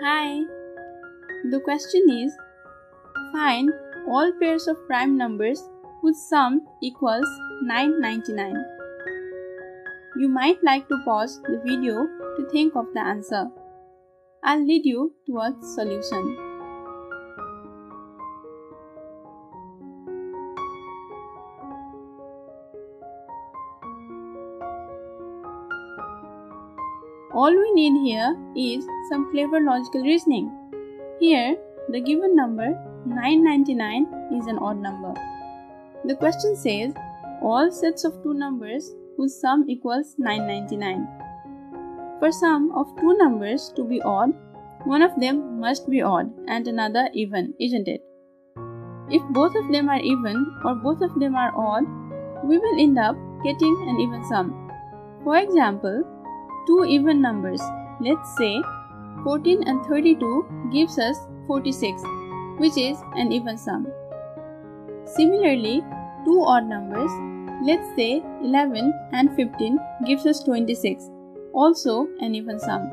Hi. The question is Find all pairs of prime numbers whose sum equals 999. You might like to pause the video to think of the answer. I'll lead you towards solution. All we need here is some clever logical reasoning. Here, the given number 999 is an odd number. The question says all sets of two numbers whose sum equals 999. For sum of two numbers to be odd, one of them must be odd and another even, isn't it? If both of them are even or both of them are odd, we will end up getting an even sum. For example, two even numbers. Let's say 14 and 32 gives us 46, which is an even sum. Similarly, two odd numbers, let's say 11 and 15 gives us 26, also an even sum.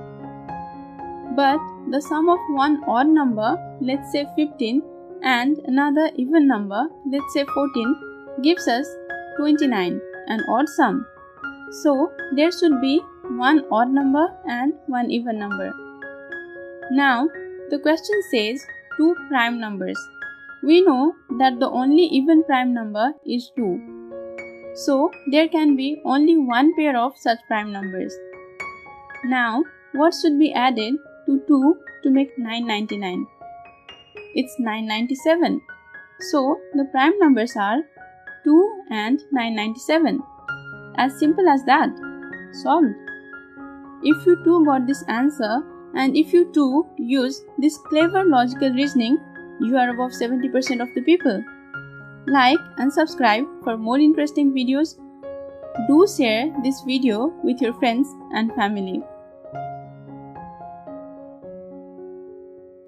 But the sum of one odd number, let's say 15, and another even number, let's say 14, gives us 29, an odd sum. So there should be one odd number and one even number. Now, the question says two prime numbers. We know that the only even prime number is 2. So, there can be only one pair of such prime numbers. Now, what should be added to 2 to make 999? It's 997. So, the prime numbers are 2 and 997. As simple as that. Solved. If you too got this answer and if you too use this clever logical reasoning, you are above 70% of the people. Like and subscribe for more interesting videos. Do share this video with your friends and family.